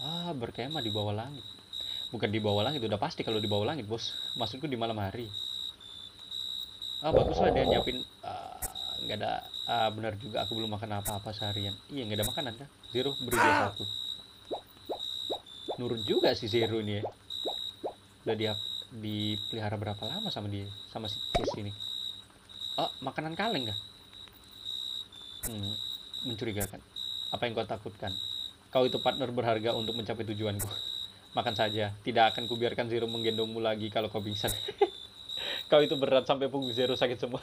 Ah, berkemah di bawah langit. Bukan di bawah langit, udah pasti kalau di bawah langit, Bos. Maksudku di malam hari. Ah, bagus lah dia nyiapin ah, nggak ada ah, benar juga aku belum makan apa-apa seharian. Iya, nggak ada makanan kan? Zero beri dia satu. Nurut juga si Zero ini ya. Udah dia dipelihara berapa lama sama dia, sama si Cis ini. Oh, makanan kaleng kah? Hmm, mencurigakan. Apa yang kau takutkan? Kau itu partner berharga untuk mencapai tujuanku. Makan saja, tidak akan kubiarkan Zero menggendongmu lagi kalau kau pingsan. kau itu berat sampai punggung Zero sakit semua.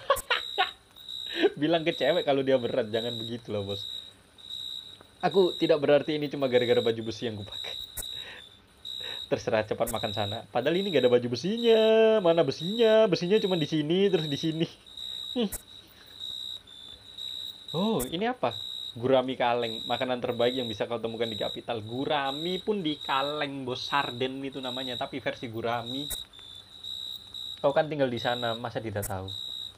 Bilang ke cewek kalau dia berat, jangan begitu loh bos. Aku tidak berarti ini cuma gara-gara baju besi yang kupakai. Terserah cepat makan sana. Padahal ini gak ada baju besinya. Mana besinya? Besinya cuma di sini terus di sini. Hmm. Oh, ini apa? Gurami kaleng, makanan terbaik yang bisa kau temukan di Capital. Gurami pun di kaleng, bos sarden itu namanya, tapi versi gurami. Kau kan tinggal di sana, masa tidak tahu?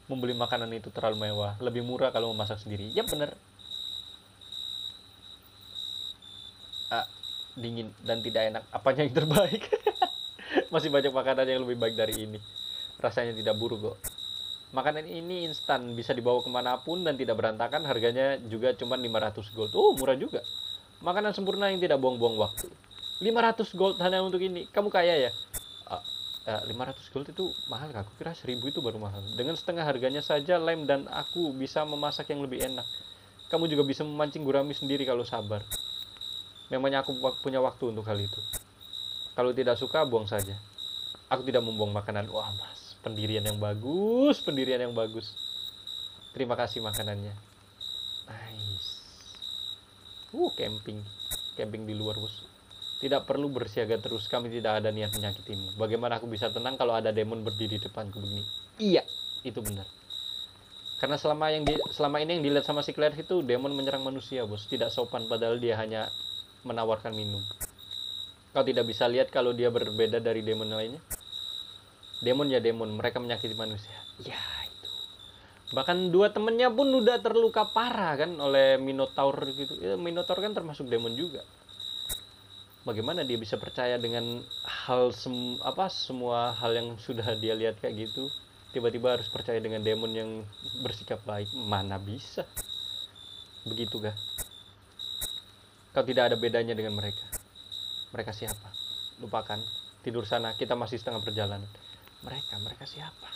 Membeli makanan itu terlalu mewah, lebih murah kalau memasak sendiri. Ya bener. Ah, dingin dan tidak enak. Apanya yang terbaik? Masih banyak makanan yang lebih baik dari ini. Rasanya tidak buruk kok. Makanan ini instan, bisa dibawa ke mana pun dan tidak berantakan. Harganya juga cuma 500 gold. Oh, murah juga. Makanan sempurna yang tidak buang-buang waktu. 500 gold hanya untuk ini. Kamu kaya ya? Ah, eh, 500 gold itu mahal Aku kira 1000 itu baru mahal. Dengan setengah harganya saja lem dan aku bisa memasak yang lebih enak. Kamu juga bisa memancing gurami sendiri kalau sabar. Memangnya aku punya waktu untuk hal itu. Kalau tidak suka, buang saja. Aku tidak membuang makanan. Wah, mas, pendirian yang bagus, pendirian yang bagus. Terima kasih makanannya. Nice. Uh, camping. Camping di luar, bos. Tidak perlu bersiaga terus, kami tidak ada niat menyakitimu. Bagaimana aku bisa tenang kalau ada demon berdiri di depanku begini? Iya, itu benar. Karena selama yang di, selama ini yang dilihat sama si Claire itu demon menyerang manusia, bos. Tidak sopan, padahal dia hanya menawarkan minum. Kau tidak bisa lihat kalau dia berbeda dari demon lainnya. Demon ya demon, mereka menyakiti manusia. Ya itu. Bahkan dua temennya pun udah terluka parah kan oleh Minotaur gitu. Ya, Minotaur kan termasuk demon juga. Bagaimana dia bisa percaya dengan hal sem apa semua hal yang sudah dia lihat kayak gitu? Tiba-tiba harus percaya dengan demon yang bersikap baik. Mana bisa? Begitu kah? Kau tidak ada bedanya dengan mereka. Mereka siapa? Lupakan. Tidur sana, kita masih setengah perjalanan. Mereka, mereka siapa?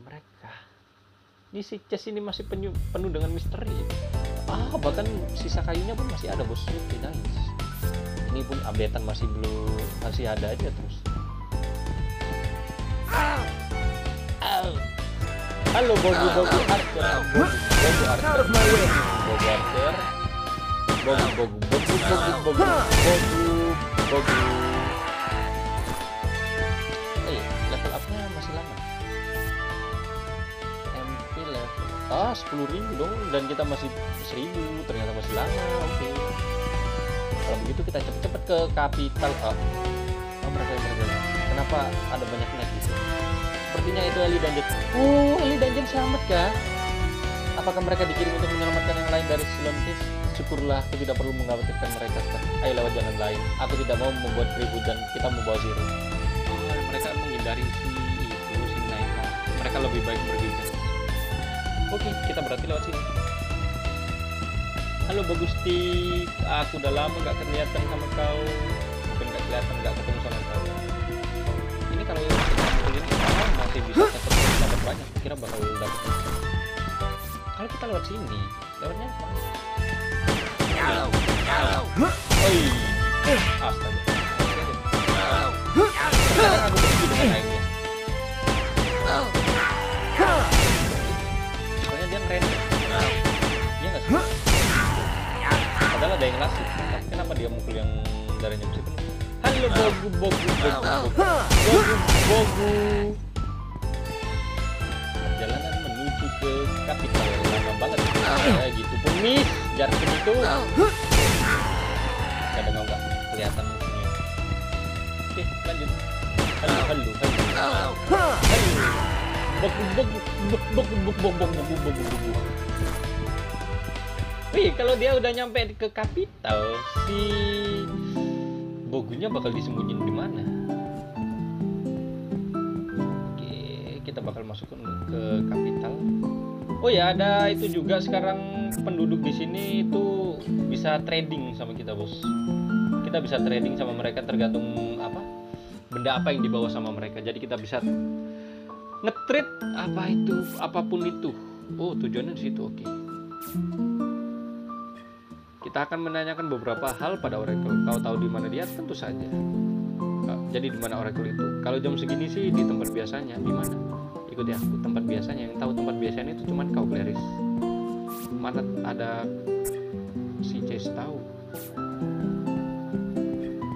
Mereka. Ini si Chess ini masih penuh, penuh dengan misteri. Ah, bahkan sisa kayunya pun masih ada, bos. Nice. Ini pun updatean masih belum masih ada aja terus. Halo Bogu Bogu Archer. Bogu Archer. Bogu Archer. Bogu Bogu Bogu Bogu Bogu Bogu Bogu. Masih lama. MP level. Ah, 10.000 dong dan kita masih 1000, ternyata masih lama. Oke. Kalau begitu kita cepet-cepet ke capital. Ah. Oh, mereka berjalan. Kenapa ada banyak naik gitu? Sepertinya itu Eli Dungeon. Oh, Eli Dungeon selamat kah? Apakah mereka dikirim untuk menyelamatkan yang lain dari Silontis? Syukurlah, aku tidak perlu mengkhawatirkan mereka sekarang. Ayo lewat jalan lain. Aku tidak mau membuat keributan. Kita membawa Zero. Oh, mereka menghindari Mereka lebih baik pergi kan. Oke, kita berarti lewat sini. Halo Bagusti, aku udah lama gak kelihatan sama kau. Bukan gak kelihatan, gak ketemu sama kau. Ini kalau ini masih bisa ketemu dapat banyak. Kira bakal dapat. Kalau kita lewat sini, lewatnya apa? Oi, astaga. Sekarang aku pergi dengan ada yang ngasih. Tapi kenapa dia mukul yang darahnya bisa penuh? Halo Bogu Bogu Bogu Bogu Bogu Perjalanan menuju ke kapital lama banget. Kayak gitu pun nih jarak segitu. Kadang nggak kelihatan musuhnya. Oke lanjut. Halo halo halo. Halo. Bogu Bogu Bogu Bogu Bogu Bogu Bogu Bogu Wih, kalau dia udah nyampe ke kapital, si Bogunya bakal disembunyiin di mana? Oke, kita bakal masuk ke kapital. Oh ya, ada itu juga sekarang penduduk di sini itu bisa trading sama kita, Bos. Kita bisa trading sama mereka tergantung apa? Benda apa yang dibawa sama mereka. Jadi kita bisa ngetrade apa itu, apa pun itu. Oh, tujuannya di situ. Oke. Kita akan menanyakan beberapa hal pada Oracle. Kau tahu di mana dia? Tentu saja. Jadi di mana Oracle itu? Kalau jam segini sih di tempat biasanya. Di mana? Ikuti aku. Tempat biasanya. Yang tahu tempat biasanya itu cuma kau Clarice. Mana ada si Chase tahu?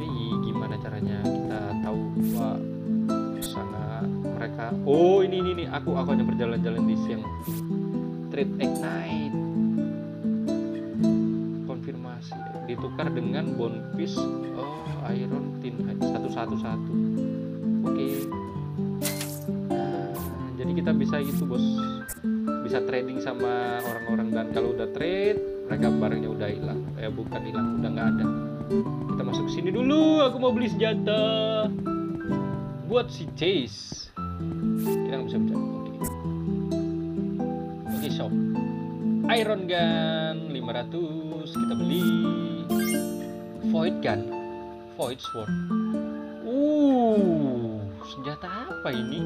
Ini gimana caranya kita tahu bahwa sana mereka? Oh ini ini ini. Aku aku hanya berjalan-jalan di siang. Trade Ignite ditukar dengan bonfis oh iron tin satu satu satu. Oke. Nah, jadi kita bisa gitu bos. Bisa trading sama orang-orang dan kalau udah trade mereka barangnya udah hilang. Eh bukan hilang udah nggak ada. Kita masuk sini dulu aku mau beli senjata. Buat si Chase. Kita nggak bisa bicara. Oke. Oke shop. Iron Gun 500 kita beli Void Gun Void Sword. Uh senjata apa ini?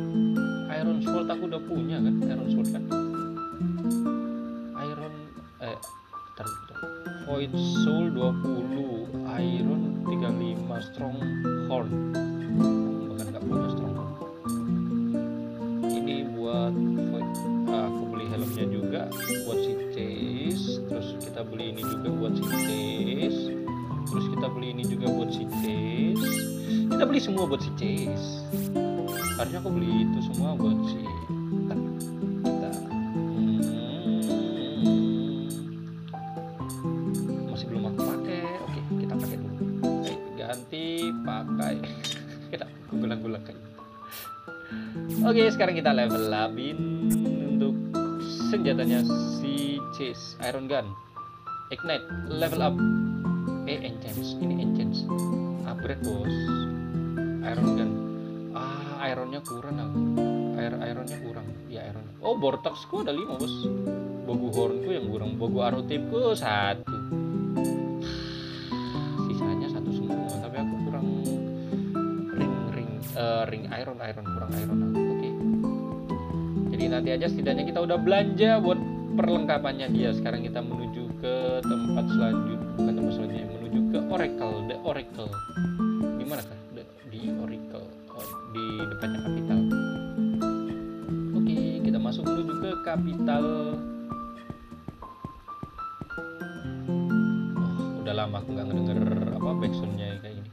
Iron Sword aku udah punya kan? Iron Sword kan? Iron eh bentar, bentar. Void Soul 20 Iron 35 Strong Horn beli semua buat si Chase harusnya aku beli itu semua buat si kita Hmm. masih belum aku pakai oke kita pakai dulu ganti pakai kita gulang-gulang kayak. Oke, sekarang kita level upin untuk senjatanya si Chase Iron Gun. Ignite, level up. Eh, enchants. Ini enchants. Upgrade, bos. Iron Gun. Ah, ironnya kurang aku. Air ironnya kurang. Ya, iron. Oh, Vortexku ada 5, bos. Bogu hornku yang kurang. Bogu arrow tipku satu. Sisanya satu semua, tapi aku kurang ring ring eh, ring iron iron kurang iron aku. Oke. Jadi nanti aja setidaknya kita udah belanja buat perlengkapannya dia. Sekarang kita menuju ke tempat selanjutnya, bukan tempat selanjutnya, menuju ke Oracle, the Oracle. Di mana kah? The- Di depannya kapital. Oke, kita masuk menuju ke kapital. Oh, udah lama aku nggak ngedenger apa backsoundnya kayak gini.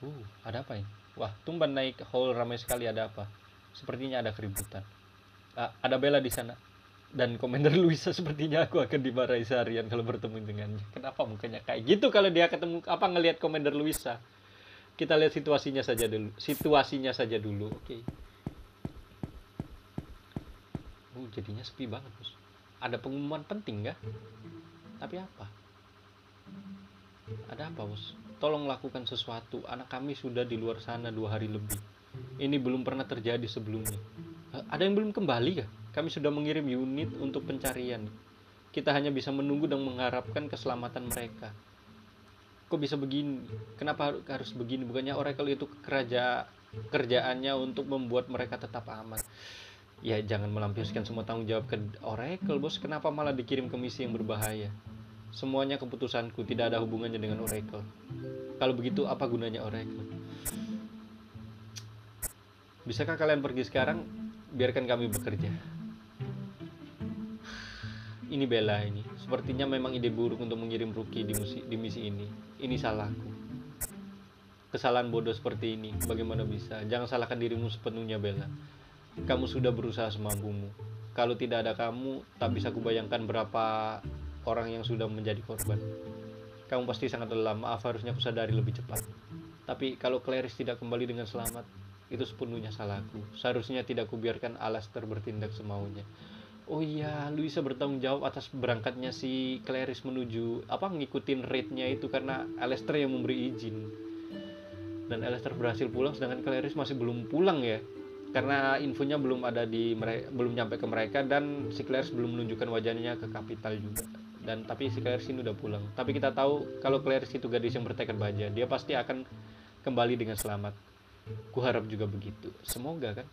Uh, ada apa ini? Wah, tumban naik hall ramai sekali ada apa? Sepertinya ada keributan. Ah, ada Bella di sana. Dan Commander Luisa sepertinya aku akan dimarahi seharian kalau bertemu dengannya. Kenapa mukanya kayak gitu kalau dia ketemu apa ngelihat Commander Luisa? Kita lihat situasinya saja dulu. Situasinya saja dulu. Oke. Uh, jadinya sepi banget, Bos. Ada pengumuman penting nggak? Tapi apa? Ada apa, Bos? Tolong lakukan sesuatu. Anak kami sudah di luar sana dua hari lebih. Ini belum pernah terjadi sebelumnya. Eh, Ada yang belum kembali ya? Kami sudah mengirim unit untuk pencarian. Kita hanya bisa menunggu dan mengharapkan keselamatan mereka. Kok bisa begini? Kenapa har- harus begini? Bukannya Oracle itu kerja kerjaannya untuk membuat mereka tetap aman. Ya jangan melampiaskan semua tanggung jawab ke Oracle, Bos. Kenapa malah dikirim ke misi yang berbahaya? Semuanya keputusanku, tidak ada hubungannya dengan Oracle. Kalau begitu apa gunanya Oracle? Bisakah kalian pergi sekarang? Biarkan kami bekerja. Ini Bella ini. Sepertinya memang ide buruk untuk mengirim Ruki di, musi- di misi ini. Ini salahku. Kesalahan bodoh seperti ini. Bagaimana bisa? Jangan salahkan dirimu sepenuhnya Bella. Kamu sudah berusaha semampumu. Kalau tidak ada kamu, tak bisa kubayangkan berapa orang yang sudah menjadi korban. Kamu pasti sangat lelah. Maaf, harusnya aku sadari lebih cepat. Tapi kalau Clarice tidak kembali dengan selamat, itu sepenuhnya salahku. Seharusnya tidak kubiarkan Alastair bertindak semaunya. Oh iya, Luisa bertanggung jawab atas berangkatnya si Clarice menuju apa ngikutin rate-nya itu karena Alistair yang memberi izin. Dan Alistair berhasil pulang sedangkan Clarice masih belum pulang ya. Karena infonya belum ada di belum nyampe ke mereka dan si Clarice belum menunjukkan wajahnya ke kapital juga. Dan tapi si Clarice ini udah pulang. Tapi kita tahu kalau Clarice itu gadis yang bertekad baja, dia pasti akan kembali dengan selamat. Kuharap juga begitu. Semoga kan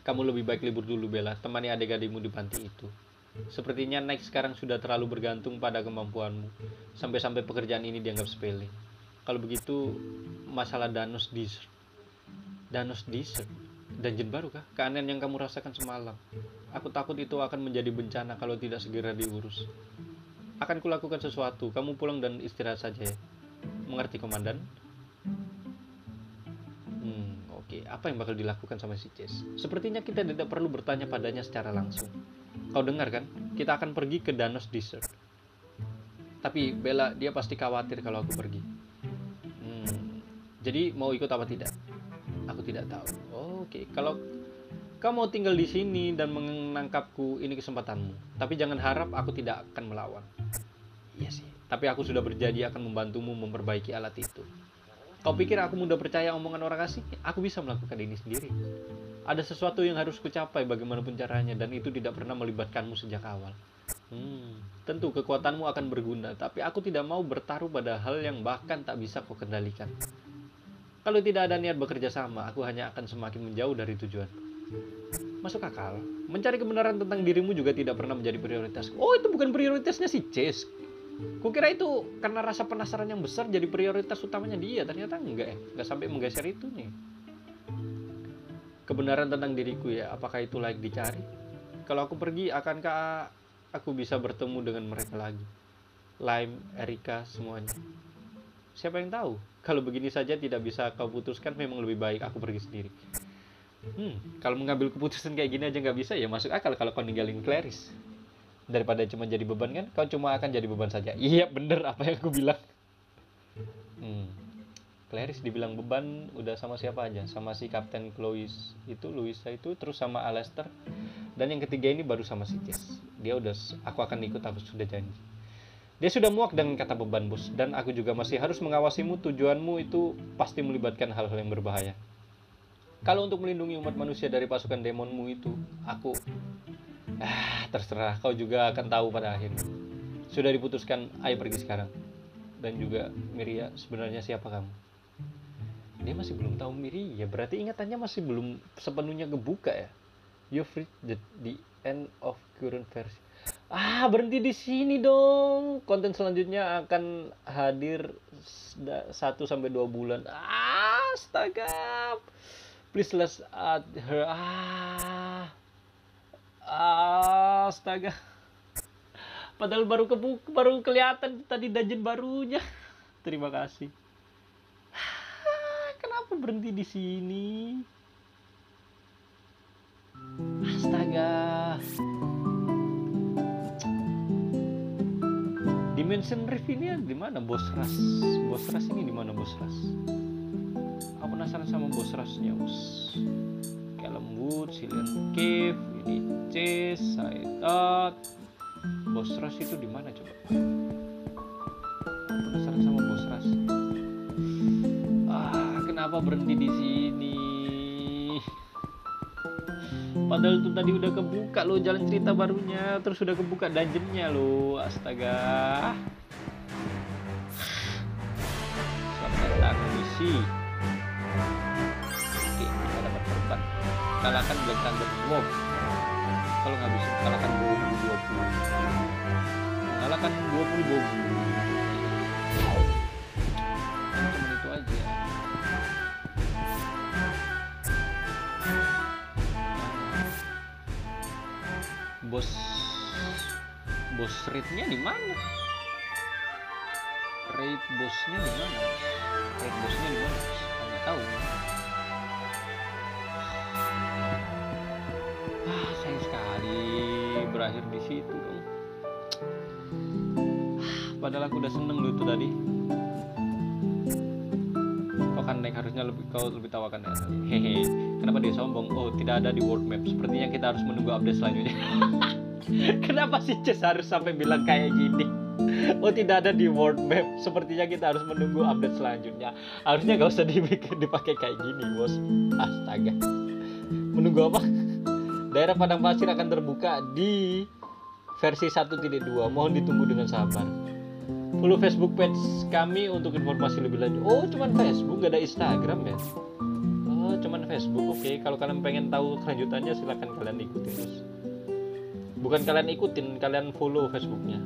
kamu lebih baik libur dulu Bella, temani adik-adikmu di panti itu. Sepertinya Next sekarang sudah terlalu bergantung pada kemampuanmu, sampai-sampai pekerjaan ini dianggap sepele. Kalau begitu, masalah Danos Desert. Danos Desert? Dungeon baru kah? Keanehan yang kamu rasakan semalam. Aku takut itu akan menjadi bencana kalau tidak segera diurus. Akan kulakukan sesuatu, kamu pulang dan istirahat saja ya. Mengerti, Komandan? Apa yang bakal dilakukan sama si Chase? Sepertinya kita tidak perlu bertanya padanya secara langsung. Kau dengar kan? Kita akan pergi ke Danos Desert. Tapi Bella, dia pasti khawatir kalau aku pergi. Hmm, jadi mau ikut apa tidak? Aku tidak tahu. Oke, kalau kau mau tinggal di sini dan menangkapku, ini kesempatanmu. Tapi jangan harap aku tidak akan melawan. Iya sih. Tapi aku sudah berjanji akan membantumu memperbaiki alat itu. Kau pikir aku mudah percaya omongan orang asing? Aku bisa melakukan ini sendiri. Ada sesuatu yang harus kucapai bagaimanapun caranya dan itu tidak pernah melibatkanmu sejak awal. Hmm, tentu kekuatanmu akan berguna, tapi aku tidak mau bertaruh pada hal yang bahkan tak bisa kau kendalikan. Kalau tidak ada niat bekerja sama, aku hanya akan semakin menjauh dari tujuan. Masuk akal. Mencari kebenaran tentang dirimu juga tidak pernah menjadi prioritas. Oh, itu bukan prioritasnya si Chase. Kukira itu karena rasa penasaran yang besar jadi prioritas utamanya dia. Ternyata enggak ya, enggak sampai menggeser itu nih. Kebenaran tentang diriku ya, apakah itu layak dicari? Kalau aku pergi, akankah aku bisa bertemu dengan mereka lagi? Lime, Erika, semuanya. Siapa yang tahu? Kalau begini saja tidak bisa kau putuskan, memang lebih baik aku pergi sendiri. Hmm, kalau mengambil keputusan kayak gini aja nggak bisa ya masuk akal kalau kau ninggalin Clarice daripada cuma jadi beban kan? Kau cuma akan jadi beban saja. Iya bener apa yang aku bilang. Hmm. Dibilang beban udah sama siapa aja? Sama si Kapten Chloe itu Louisa itu terus sama Alistair dan yang ketiga ini baru sama si Jess dia udah aku akan ikut aku sudah janji. Dia sudah muak dengan kata beban bos. Dan aku juga masih harus mengawasimu tujuanmu itu pasti melibatkan hal-hal yang berbahaya. Kalau untuk melindungi umat manusia dari pasukan demonmu itu aku Ah, terserah, kau juga akan tahu pada akhirnya. Sudah diputuskan, ayo pergi sekarang. Dan juga Miria, sebenarnya siapa kamu? Dia masih belum tahu Miria, berarti ingatannya masih belum sepenuhnya kebuka ya. You've reached the, the end of current version. Ah, berhenti di sini dong. Konten selanjutnya akan hadir satu sampai dua bulan. Ah, astaga. Please let's add her. Ah. Astaga. Padahal baru kebuka, baru kelihatan tadi dungeon barunya. Terima kasih. Kenapa berhenti di sini? Astaga. Dimension Rift ini di mana Bos Ras? Bos Ras ini di mana Bos Ras? Aku penasaran sama Bos Rasnya, Bos. Wood, Silent Cave, ini Chase, Saetat, Bos Ras itu di mana coba? Penasaran sama Bos Ras. Ah, kenapa berhenti di sini? Padahal tuh tadi udah kebuka loh jalan cerita barunya, terus udah kebuka dungeonnya loh, astaga. Selamat datang misi. Kalahkan Black Thunder Wow kalau nggak bisa kalahkan 20 20 kalahkan 20 20 cuma itu aja. Bos bos rate-nya di mana? Rate bosnya di mana? Rate bosnya di mana? Nggak tahu berakhir di situ dong. Padahal aku udah seneng lu tuh tadi. Kok kan naik harusnya lebih kau lebih tahu akan hehe. Kenapa dia sombong? Oh tidak ada di world map. Sepertinya kita harus menunggu update selanjutnya. Kenapa sih Ces harus sampai bilang kayak gini? Oh tidak ada di world map. Sepertinya kita harus menunggu update selanjutnya. Harusnya gak usah dipakai kayak gini bos. Astaga. Menunggu apa daerah padang pasir akan terbuka di versi 1.2 mohon ditunggu dengan sabar follow Facebook page kami untuk informasi lebih lanjut. Oh, cuman Facebook, gak ada Instagram ya? Oh, cuman Facebook. Oke, okay. kalau kalian pengen tahu kelanjutannya silahkan kalian ikutin terus. Bukan kalian ikutin, kalian follow Facebooknya.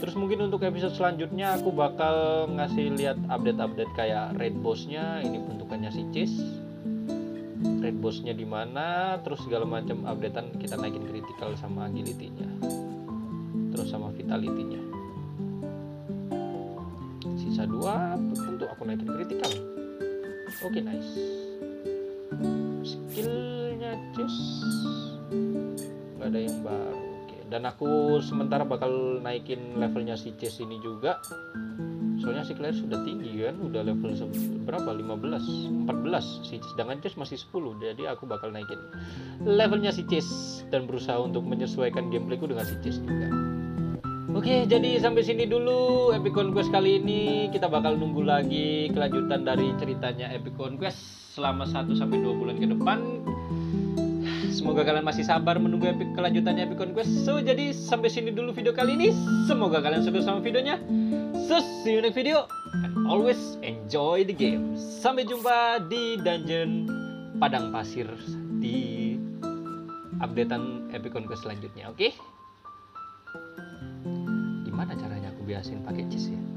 Terus mungkin untuk episode selanjutnya aku bakal ngasih lihat update-update kayak red bossnya, ini bentukannya si Cheese red bossnya di mana terus segala macam updatean kita naikin critical sama agility-nya. Terus sama vitality-nya. Sisa dua tentu aku naikin critical. Oke okay, nice. Skillnya just nggak ada yang baru. Okay. dan aku sementara bakal naikin levelnya si chase ini juga soalnya si Claire sudah tinggi kan udah level berapa 15 14 si sedangkan Chase masih 10 jadi aku bakal naikin levelnya si Chase dan berusaha untuk menyesuaikan gameplayku dengan si Chase juga Oke, jadi sampai sini dulu Epic Conquest kali ini. Kita bakal nunggu lagi kelanjutan dari ceritanya Epic Conquest selama 1 sampai 2 bulan ke depan. Semoga kalian masih sabar menunggu epic kelanjutannya Epic Conquest. So, jadi sampai sini dulu video kali ini. Semoga kalian suka sama videonya. So see you next video and always enjoy the game. Sampai jumpa di dungeon padang pasir di updatean Epic Conquest selanjutnya, oke? Okay? Gimana caranya aku biasin pakai cheese ya?